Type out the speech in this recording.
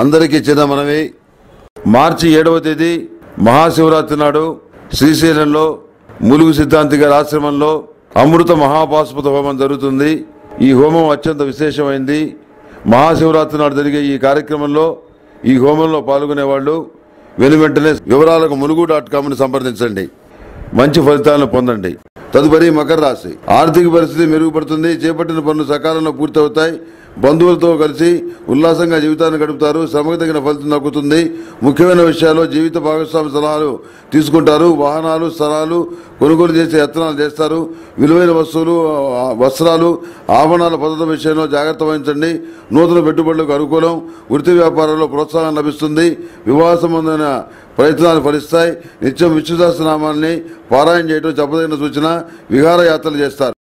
అందరికీ చిన్న మనవి మార్చి ఏడవ తేదీ మహాశివరాత్రి నాడు శ్రీశైలంలో ములుగు సిద్ధాంతి గారి ఆశ్రమంలో అమృత మహాపాశుపత హోమం జరుగుతుంది. ఈ హోమం అత్యంత విశేషమైంది. మహాశివరాత్రి నాడు జరిగే ఈ కార్యక్రమంలో ఈ హోమంలో పాల్గొనే వాళ్ళు వెను వెంటనే వివరాలకు ములుగు డాట్ కామ్ని సంప్రదించండి. మంచి ఫలితాలను పొందండి. తదుపరి మకర రాశి. ఆర్థిక పరిస్థితి మెరుగుపడుతుంది. చేపట్టిన పనులు సకాలంలో పూర్తవుతాయి. బంధువులతో కలిసి ఉల్లాసంగా జీవితాన్ని గడుపుతారు. శ్రమకు తగిన ఫలితం దక్కుతుంది. ముఖ్యమైన విషయాల్లో జీవిత భాగస్వామి సలహాలు తీసుకుంటారు. వాహనాలు స్థలాలు కొనుగోలు చేసే యత్నాలు చేస్తారు. విలువైన వస్తువులు వస్త్రాలు ఆభరణాల పద్ధతి విషయంలో జాగ్రత్త వహించండి. నూతన పెట్టుబడులకు అనుకూలం. వృత్తి వ్యాపారంలో ప్రోత్సాహం లభిస్తుంది. వివాహ సంబంధమైన ప్రయత్నాలు ఫలిస్తాయి. నిత్యం విష్ణుదాస నామాన్ని పారాయణ చేయడం చెప్పదగిన సూచన. విహారయాత్రలు చేస్తారు.